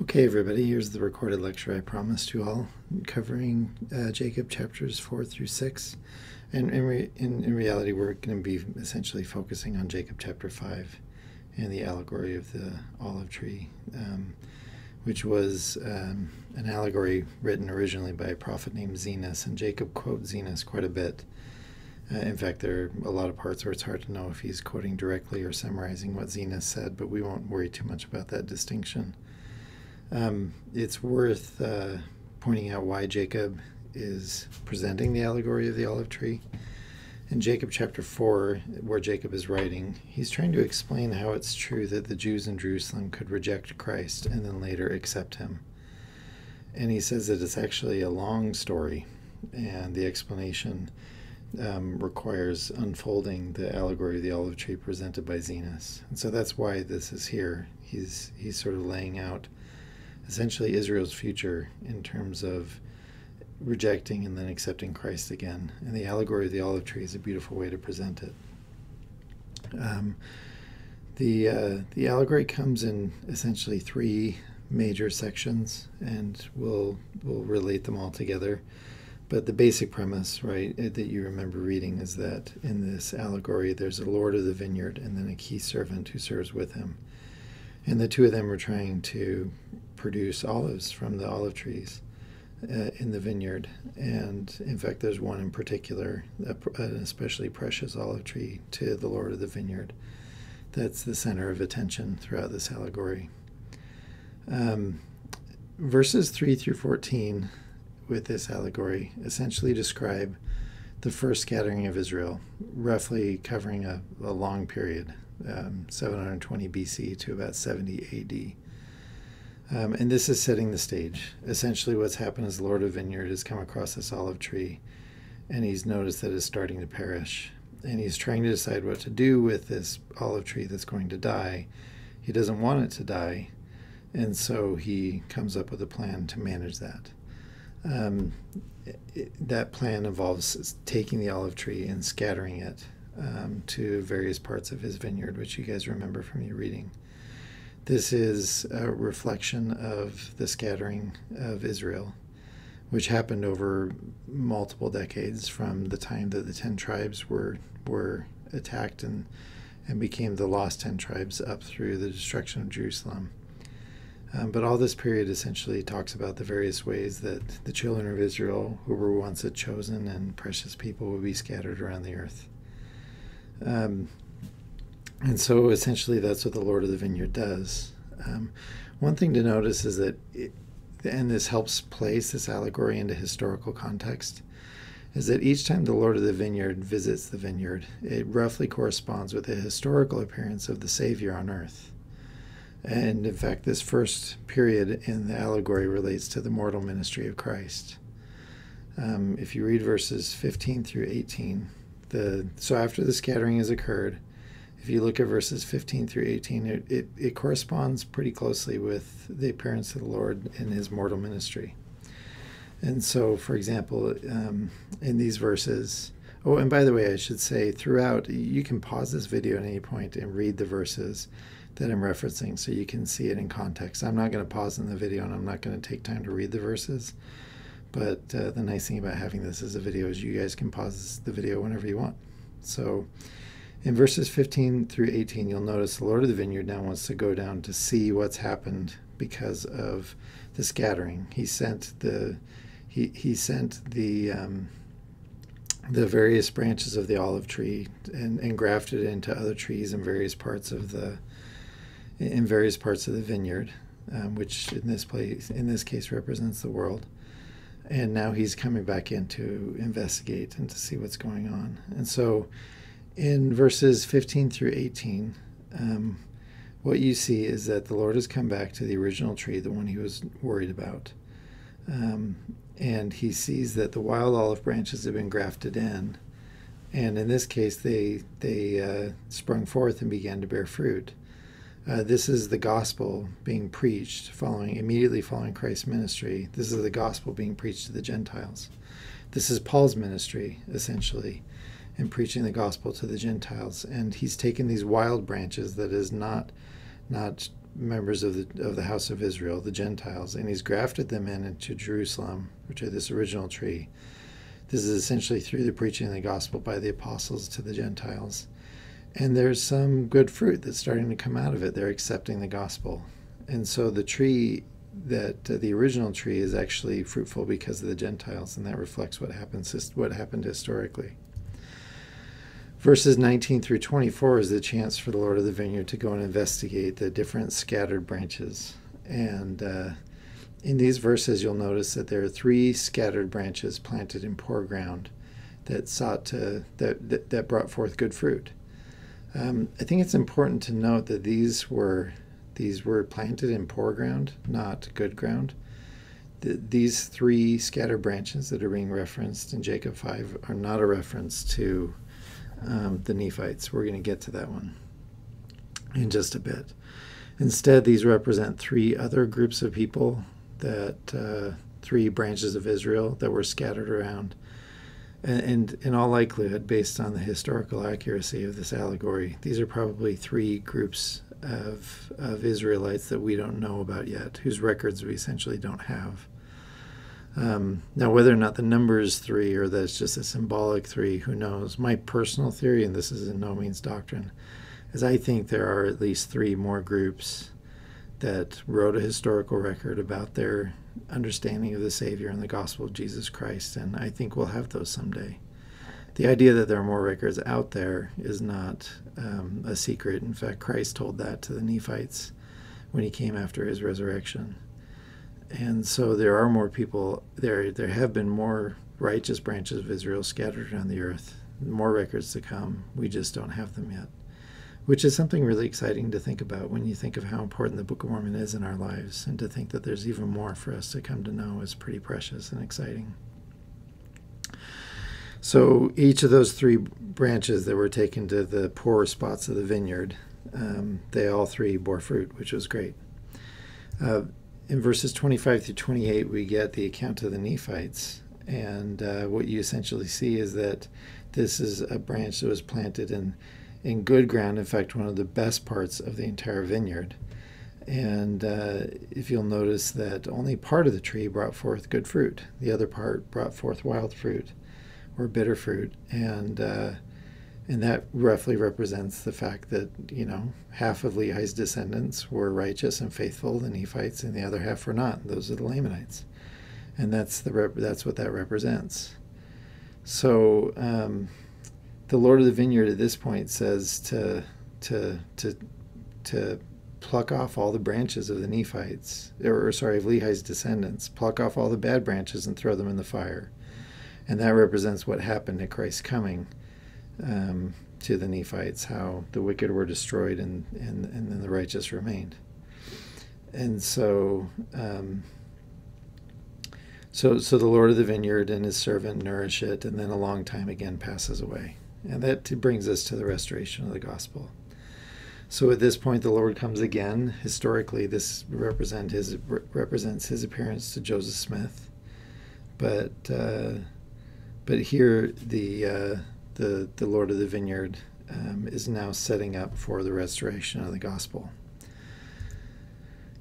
Okay, everybody, here's the recorded lecture I promised you all, covering uh, Jacob chapters 4 through 6. And in, re- in, in reality, we're going to be essentially focusing on Jacob chapter 5 and the allegory of the olive tree, um, which was um, an allegory written originally by a prophet named Zenos. And Jacob quotes Zenos quite a bit. Uh, in fact, there are a lot of parts where it's hard to know if he's quoting directly or summarizing what Zenos said, but we won't worry too much about that distinction. Um, it's worth uh, pointing out why Jacob is presenting the allegory of the olive tree. In Jacob chapter 4, where Jacob is writing, he's trying to explain how it's true that the Jews in Jerusalem could reject Christ and then later accept him. And he says that it's actually a long story, and the explanation um, requires unfolding the allegory of the olive tree presented by Zenos. And so that's why this is here. He's, he's sort of laying out essentially Israel's future in terms of rejecting and then accepting Christ again. And the allegory of the olive tree is a beautiful way to present it. Um, the uh, the allegory comes in essentially three major sections, and we'll we'll relate them all together. But the basic premise, right, that you remember reading is that in this allegory, there's a lord of the vineyard and then a key servant who serves with him. And the two of them are trying to produce olives from the olive trees uh, in the vineyard. And in fact, there's one in particular, an especially precious olive tree to the Lord of the vineyard. That's the center of attention throughout this allegory. Um, verses 3 through 14 with this allegory essentially describe the first scattering of Israel, roughly covering a, a long period, um, 720 BC to about 70 AD. Um, and this is setting the stage. Essentially, what's happened is the Lord of Vineyard has come across this olive tree and he's noticed that it's starting to perish. And he's trying to decide what to do with this olive tree that's going to die. He doesn't want it to die. And so he comes up with a plan to manage that. Um, it, that plan involves taking the olive tree and scattering it um, to various parts of his vineyard, which you guys remember from your reading. This is a reflection of the scattering of Israel, which happened over multiple decades from the time that the ten tribes were were attacked and and became the lost ten tribes up through the destruction of Jerusalem. Um, but all this period essentially talks about the various ways that the children of Israel, who were once a chosen and precious people, would be scattered around the earth. Um, and so essentially, that's what the Lord of the Vineyard does. Um, one thing to notice is that, it, and this helps place this allegory into historical context, is that each time the Lord of the Vineyard visits the vineyard, it roughly corresponds with the historical appearance of the Savior on earth. And in fact, this first period in the allegory relates to the mortal ministry of Christ. Um, if you read verses 15 through 18, the so after the scattering has occurred, if you look at verses 15 through 18, it, it, it, corresponds pretty closely with the appearance of the Lord in his mortal ministry. And so, for example, um, in these verses, oh, and by the way, I should say throughout, you can pause this video at any point and read the verses that I'm referencing so you can see it in context. I'm not going to pause in the video and I'm not going to take time to read the verses. But uh, the nice thing about having this as a video is you guys can pause the video whenever you want. So, in verses 15 through 18, you'll notice the Lord of the Vineyard now wants to go down to see what's happened because of the scattering. He sent the he, he sent the um, the various branches of the olive tree and, and grafted it into other trees in various parts of the in various parts of the vineyard, um, which in this place in this case represents the world. And now he's coming back in to investigate and to see what's going on. And so in verses 15 through 18, um, what you see is that the Lord has come back to the original tree, the one he was worried about. Um, and he sees that the wild olive branches have been grafted in. And in this case, they, they uh, sprung forth and began to bear fruit. Uh, this is the gospel being preached following immediately following Christ's ministry. This is the gospel being preached to the Gentiles. This is Paul's ministry, essentially and preaching the gospel to the Gentiles. And he's taken these wild branches that is not not members of the of the house of Israel, the Gentiles, and he's grafted them in into Jerusalem, which are this original tree. This is essentially through the preaching of the gospel by the apostles to the Gentiles. And there's some good fruit that's starting to come out of it. They're accepting the gospel. And so the tree that uh, the original tree is actually fruitful because of the Gentiles, and that reflects what happens what happened historically. Verses 19 through 24 is the chance for the Lord of the Vineyard to go and investigate the different scattered branches. And uh, in these verses, you'll notice that there are three scattered branches planted in poor ground that sought to that that, that brought forth good fruit. Um, I think it's important to note that these were these were planted in poor ground, not good ground. The, these three scattered branches that are being referenced in Jacob 5 are not a reference to um, the Nephites. We're going to get to that one in just a bit. Instead, these represent three other groups of people that uh, three branches of Israel that were scattered around. And, and in all likelihood, based on the historical accuracy of this allegory, these are probably three groups of, of Israelites that we don't know about yet, whose records we essentially don't have. Um, now, whether or not the number is three or that it's just a symbolic three, who knows? My personal theory, and this is in no means doctrine, is I think there are at least three more groups that wrote a historical record about their understanding of the Savior and the gospel of Jesus Christ, and I think we'll have those someday. The idea that there are more records out there is not um, a secret. In fact, Christ told that to the Nephites when he came after his resurrection and so there are more people there there have been more righteous branches of Israel scattered around the earth. More records to come. We just don't have them yet. Which is something really exciting to think about when you think of how important the Book of Mormon is in our lives and to think that there's even more for us to come to know is pretty precious and exciting. So each of those three branches that were taken to the poorer spots of the vineyard um, they all three bore fruit which was great. Uh, in verses 25 through 28, we get the account of the Nephites. And uh, what you essentially see is that this is a branch that was planted in, in good ground, in fact, one of the best parts of the entire vineyard. And uh, if you'll notice that only part of the tree brought forth good fruit, the other part brought forth wild fruit or bitter fruit. And uh, and that roughly represents the fact that, you know, half of Lehi's descendants were righteous and faithful, the Nephites, and the other half were not. Those are the Lamanites. And that's, the rep- that's what that represents. So um, the Lord of the Vineyard at this point says to, to, to, to pluck off all the branches of the Nephites, or, or sorry, of Lehi's descendants, pluck off all the bad branches and throw them in the fire. And that represents what happened at Christ's coming um, to the Nephites, how the wicked were destroyed and, and, and then the righteous remained. And so, um, so, so the Lord of the vineyard and his servant nourish it, and then a long time again passes away. And that brings us to the restoration of the gospel. So at this point, the Lord comes again. Historically, this represent his, represents his appearance to Joseph Smith, but uh, but here the uh, the, the Lord of the Vineyard um, is now setting up for the restoration of the gospel.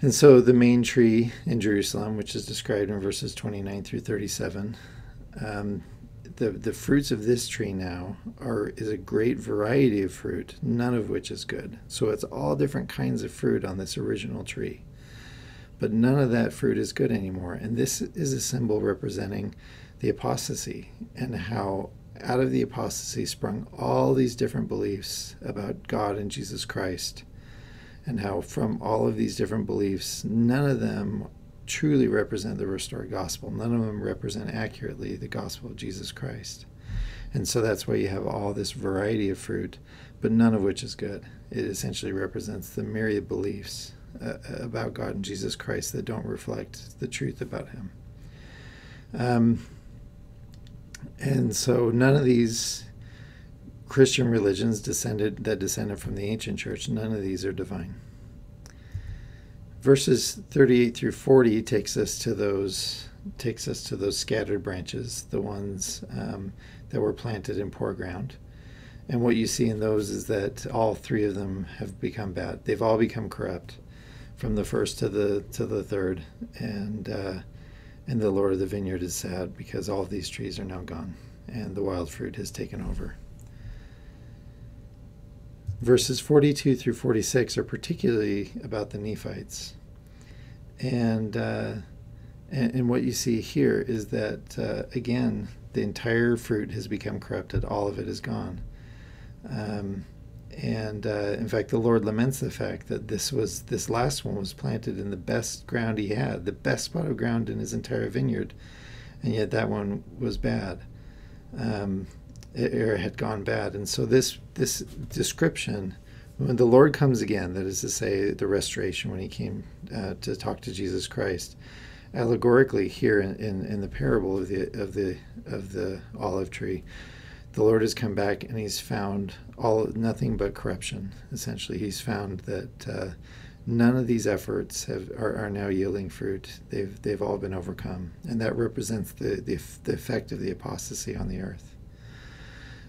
And so the main tree in Jerusalem, which is described in verses 29 through 37, um, the, the fruits of this tree now are is a great variety of fruit, none of which is good. So it's all different kinds of fruit on this original tree. But none of that fruit is good anymore. And this is a symbol representing the apostasy and how out of the apostasy sprung all these different beliefs about God and Jesus Christ, and how from all of these different beliefs, none of them truly represent the restored gospel. None of them represent accurately the gospel of Jesus Christ. And so that's why you have all this variety of fruit, but none of which is good. It essentially represents the myriad beliefs uh, about God and Jesus Christ that don't reflect the truth about Him. Um, and so none of these Christian religions descended that descended from the ancient church, none of these are divine. Verses 38 through 40 takes us to those takes us to those scattered branches, the ones um, that were planted in poor ground. And what you see in those is that all three of them have become bad. They've all become corrupt. from the first to the to the third, and uh, and the Lord of the vineyard is sad because all these trees are now gone, and the wild fruit has taken over. Verses 42 through 46 are particularly about the Nephites. And, uh, and, and, what you see here is that, uh, again, the entire fruit has become corrupted, all of it is gone. Um, and uh, in fact, the Lord laments the fact that this was this last one was planted in the best ground he had, the best spot of ground in his entire vineyard, and yet that one was bad. Um, or had gone bad. And so this this description, when the Lord comes again, that is to say, the restoration when He came uh, to talk to Jesus Christ, allegorically here in, in, in, the parable of the of the of the olive tree, the Lord has come back and He's found all nothing but corruption. Essentially, He's found that. Uh, none of these efforts have, are, are now yielding fruit. They've, they've all been overcome. And that represents the, the, the effect of the apostasy on the earth.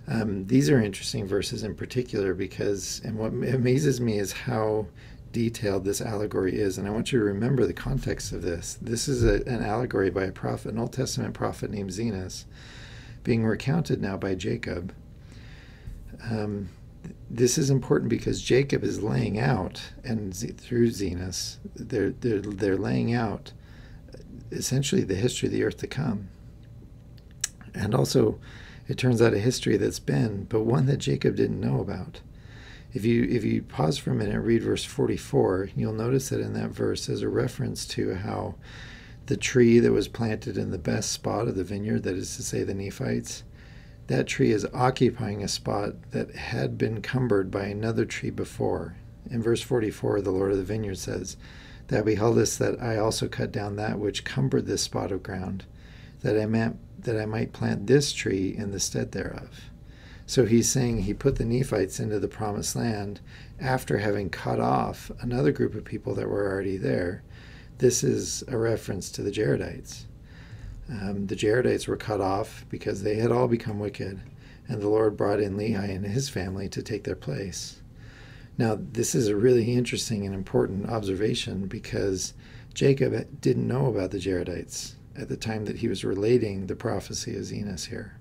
Um, these are interesting verses in particular because, and what amazes me is how detailed this allegory is. And I want you to remember the context of this. This is a, an allegory by a prophet, an Old Testament prophet named Zenos, being recounted now by Jacob. Um, this is important because Jacob is laying out, and through Zenos, they're, they're, they're laying out essentially the history of the earth to come. And also, it turns out a history that's been, but one that Jacob didn't know about. If you if you pause for a minute and read verse 44, you'll notice that in that verse there's a reference to how the tree that was planted in the best spot of the vineyard, that is to say the Nephites, that tree is occupying a spot that had been cumbered by another tree before. In verse 44, the Lord of the vineyard says, Thou beholdest that I also cut down that which cumbered this spot of ground, that I meant that I might plant this tree in the stead thereof. So he's saying he put the Nephites into the promised land after having cut off another group of people that were already there. This is a reference to the Jaredites. Um, the Jaredites were cut off because they had all become wicked, and the Lord brought in Lehi and his family to take their place. Now, this is a really interesting and important observation because Jacob didn't know about the Jaredites at the time that he was relating the prophecy of Zenos here.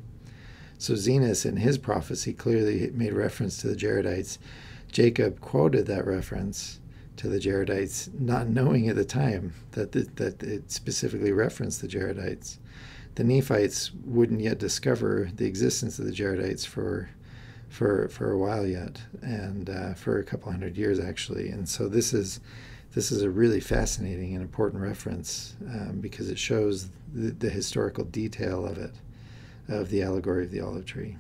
So Zenos, in his prophecy, clearly made reference to the Jaredites. Jacob quoted that reference to the Jaredites, not knowing at the time that, the, that it specifically referenced the Jaredites. The Nephites wouldn't yet discover the existence of the Jaredites for for for a while yet, and uh, for a couple hundred years actually. And so this is this is a really fascinating and important reference um, because it shows the, the, historical detail of it, of the allegory of the olive tree.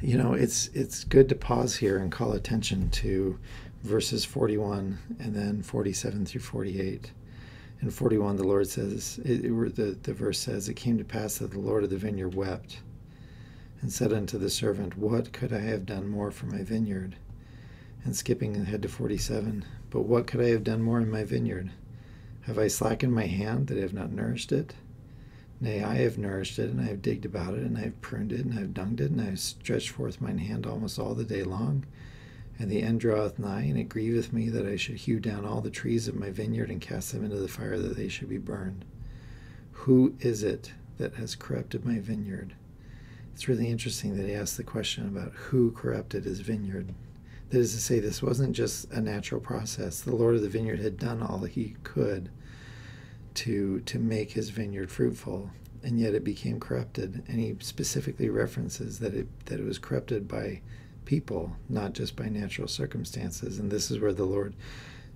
You know, it's it's good to pause here and call attention to verses 41 and then 47 through 48. In 41, the Lord says, it, it, the, the verse says, It came to pass that the Lord of the vineyard wept and said unto the servant, What could I have done more for my vineyard? and skipping ahead to 47. But what could I have done more in my vineyard? Have I slackened my hand that I have not nourished it? Nay, I have nourished it, and I have digged about it, and I have pruned it, and I have dunged it, and I have stretched forth mine hand almost all the day long. And the end draweth nigh, and it grieveth me that I should hew down all the trees of my vineyard and cast them into the fire that they should be burned. Who is it that has corrupted my vineyard? It's really interesting that he asked the question about who corrupted his vineyard. That is to say, this wasn't just a natural process. The Lord of the vineyard had done all he could to, to make his vineyard fruitful, and yet it became corrupted. And he specifically references that it, that it was corrupted by people, not just by natural circumstances. And this is where the Lord,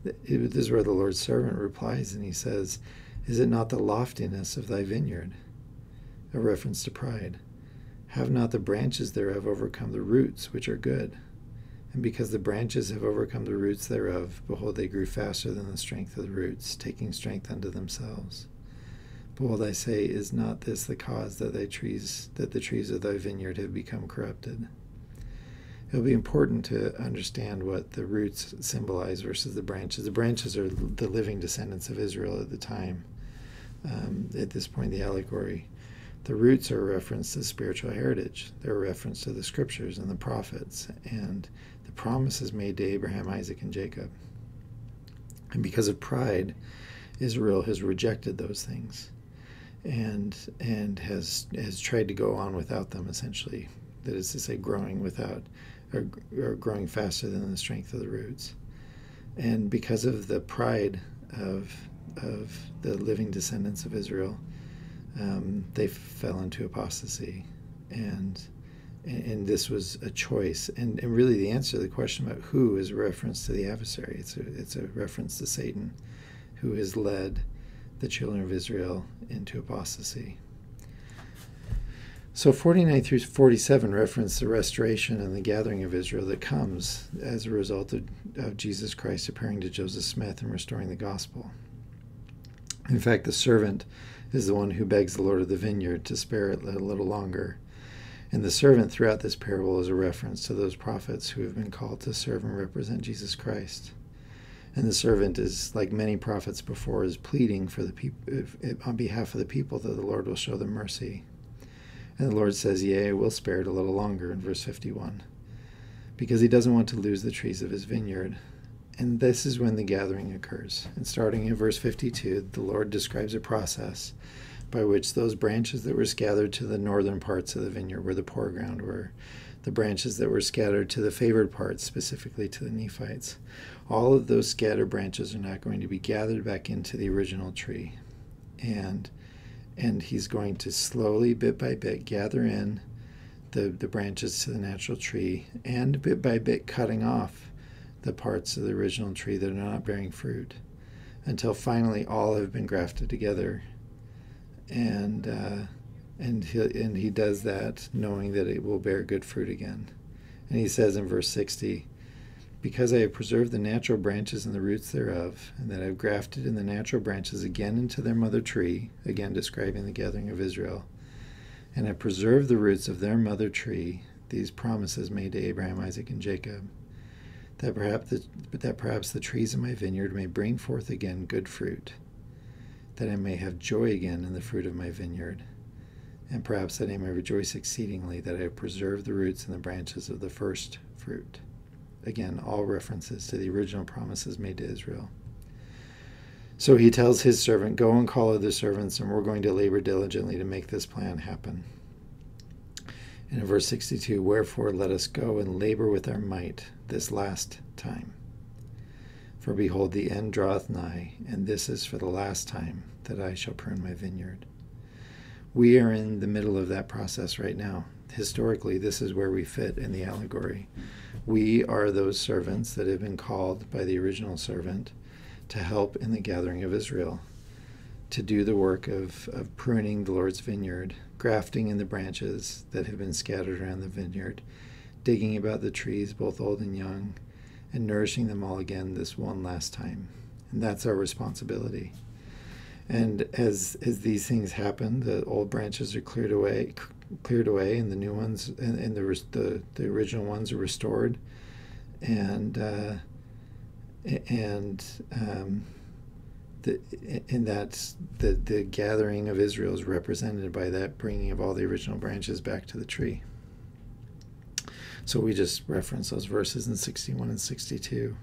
this is where the Lord's servant replies, and he says, Is it not the loftiness of thy vineyard? A reference to pride. Have not the branches thereof overcome the roots, which are good? And because the branches have overcome the roots thereof, behold, they grew faster than the strength of the roots, taking strength unto themselves. Behold, I say, is not this the cause that thy trees, that the trees of thy vineyard have become corrupted? It'll be important to understand what the roots symbolize versus the branches. The branches are the living descendants of Israel at the time. Um, at this point, the allegory. The roots are a reference to spiritual heritage. They're a reference to the scriptures and the prophets and the promises made to Abraham, Isaac, and Jacob. And because of pride, Israel has rejected those things and and has has tried to go on without them essentially that is to say growing without or, or growing faster than the strength of the roots. And because of the pride of of the living descendants of Israel um, they fell into apostasy. And and this was a choice. And, and really the answer to the question about who is a reference to the adversary. It's a, it's a reference to satan who has led the children of Israel into apostasy. So 49 through 47 reference the restoration and the gathering of Israel that comes as a result of, of, Jesus Christ appearing to Joseph Smith and restoring the gospel. In fact, the servant is the one who begs the Lord of the vineyard to spare it a little longer. And the servant throughout this parable is a reference to those prophets who have been called to serve and represent Jesus Christ. And the servant is, like many prophets before, is pleading for the people on behalf of the people that the Lord will show them mercy. And the Lord says, Yea, I will spare it a little longer in verse 51, because he doesn't want to lose the trees of his vineyard. And this is when the gathering occurs. And starting in verse 52, the Lord describes a process by which those branches that were scattered to the northern parts of the vineyard, where the poor ground were, the branches that were scattered to the favored parts, specifically to the Nephites, all of those scattered branches are not going to be gathered back into the original tree. And and he's going to slowly, bit by bit, gather in the, the branches to the natural tree and bit by bit cutting off the parts of the original tree that are not bearing fruit until finally all have been grafted together. And uh, and he, and he does that knowing that it will bear good fruit again. And he says in verse 60, because I have preserved the natural branches and the roots thereof, and that I have grafted in the natural branches again into their mother tree, again describing the gathering of Israel, and have preserved the roots of their mother tree, these promises made to Abraham, Isaac, and Jacob, that perhaps the, that perhaps the trees of my vineyard may bring forth again good fruit, that I may have joy again in the fruit of my vineyard, and perhaps that I may rejoice exceedingly that I have preserved the roots and the branches of the first fruit. Again, all references to the original promises made to Israel. So he tells his servant, Go and call other servants, and we're going to labor diligently to make this plan happen. And in verse 62, Wherefore let us go and labor with our might this last time. For behold, the end draweth nigh, and this is for the last time that I shall prune my vineyard. We are in the middle of that process right now. Historically, this is where we fit in the allegory. We are those servants that have been called by the original servant to help in the gathering of Israel, to do the work of, of pruning the Lord's vineyard, grafting in the branches that have been scattered around the vineyard, digging about the trees, both old and young, and nourishing them all again this one last time. And that's our responsibility. And as as these things happen, the old branches are cleared away, cleared away, and the new ones and, and the, the the original ones are restored, and uh, and um, the and that's the the gathering of Israel is represented by that bringing of all the original branches back to the tree. So we just reference those verses in 61 and 62.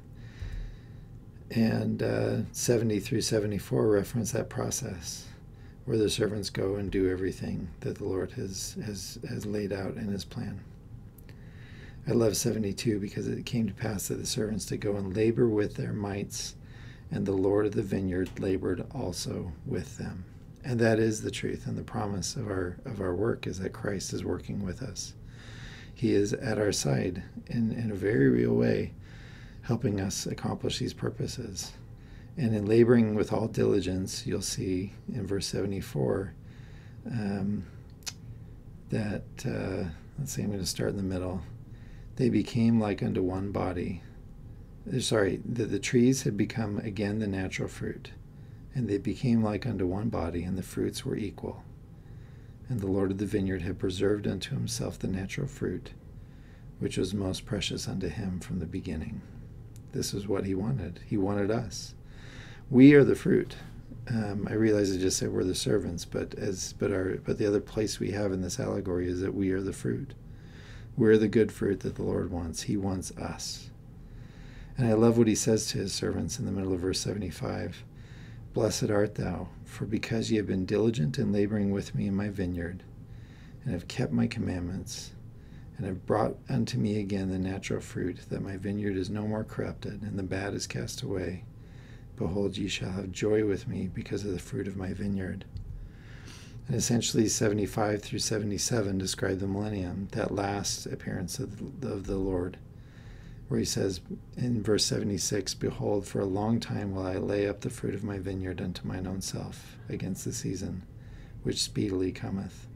And uh, 70 through 74 reference that process where the servants go and do everything that the Lord has, has, has laid out in his plan. I love 72 because it came to pass that the servants did go and labor with their mights, and the Lord of the vineyard labored also with them. And that is the truth and the promise of our of our work is that Christ is working with us. He is at our side in, in a very real way, helping us accomplish these purposes. And in laboring with all diligence, you'll see in verse 74 um, that, uh, let's see, I'm going to start in the middle. They became like unto one body. Uh, sorry, the, the trees had become again the natural fruit, and they became like unto one body, and the fruits were equal. And the Lord of the vineyard had preserved unto himself the natural fruit, which was most precious unto him from the beginning. This is what he wanted. He wanted us we are the fruit. Um, I realize I just said we're the servants, but as but our but the other place we have in this allegory is that we are the fruit. We're the good fruit that the Lord wants. He wants us. And I love what he says to his servants in the middle of verse 75 Blessed art thou, for because ye have been diligent in laboring with me in my vineyard, and have kept my commandments, and have brought unto me again the natural fruit, that my vineyard is no more corrupted, and the bad is cast away. Behold, ye shall have joy with me because of the fruit of my vineyard. And essentially, 75 through 77 describe the millennium, that last appearance of the, of the Lord, where he says in verse 76 Behold, for a long time will I lay up the fruit of my vineyard unto mine own self against the season, which speedily cometh.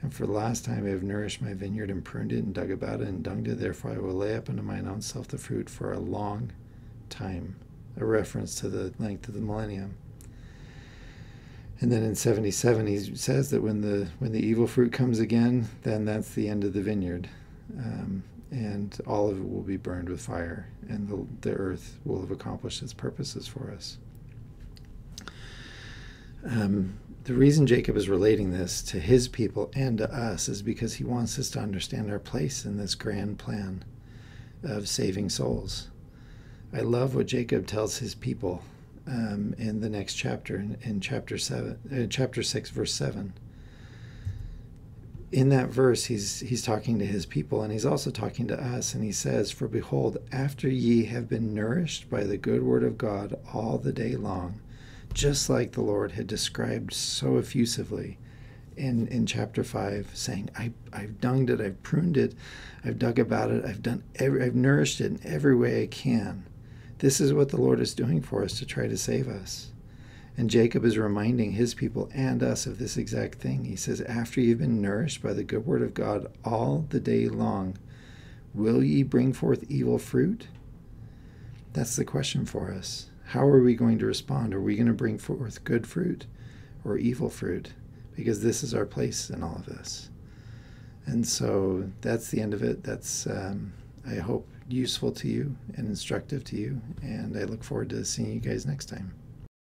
And for the last time I have nourished my vineyard and pruned it and dug about it and dunged it. Therefore I will lay up unto mine own self the fruit for a long time. A reference to the length of the millennium. And then in 77, he says that when the when the evil fruit comes again, then that's the end of the vineyard, um, and all of it will be burned with fire, and the, the earth will have accomplished its purposes for us. Um, the reason Jacob is relating this to his people and to us is because he wants us to understand our place in this grand plan of saving souls. I love what Jacob tells his people um, in the next chapter, in, in chapter seven, uh, chapter six, verse seven. In that verse, he's he's talking to his people, and he's also talking to us, and he says, "For behold, after ye have been nourished by the good word of God all the day long, just like the Lord had described so effusively." in, in chapter 5 saying I, i've dunged it i've pruned it i've dug about it i've done every, i've nourished it in every way i can this is what the Lord is doing for us to try to save us. And Jacob is reminding his people and us of this exact thing. He says, After you've been nourished by the good word of God all the day long, will ye bring forth evil fruit? That's the question for us. How are we going to respond? Are we going to bring forth good fruit or evil fruit? Because this is our place in all of this. And so that's the end of it. That's, um, I hope, useful to you and instructive to you. And I look forward to seeing you guys next time.